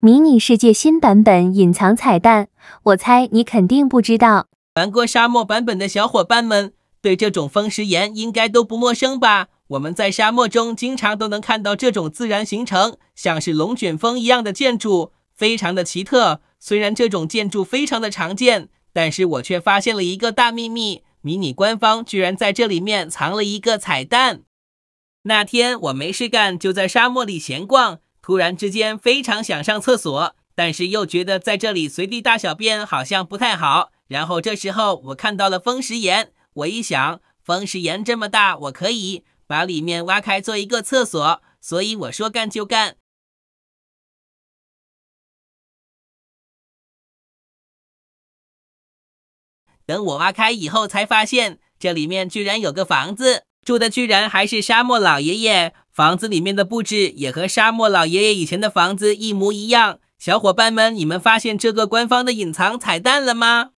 迷你世界新版本隐藏彩蛋，我猜你肯定不知道。玩过沙漠版本的小伙伴们，对这种风蚀岩应该都不陌生吧？我们在沙漠中经常都能看到这种自然形成，像是龙卷风一样的建筑，非常的奇特。虽然这种建筑非常的常见，但是我却发现了一个大秘密：迷你官方居然在这里面藏了一个彩蛋。那天我没事干，就在沙漠里闲逛，突然之间非常想上厕所，但是又觉得在这里随地大小便好像不太好。然后这时候我看到了风蚀岩，我一想，风蚀岩这么大，我可以。把里面挖开做一个厕所，所以我说干就干。等我挖开以后，才发现这里面居然有个房子，住的居然还是沙漠老爷爷。房子里面的布置也和沙漠老爷爷以前的房子一模一样。小伙伴们，你们发现这个官方的隐藏彩蛋了吗？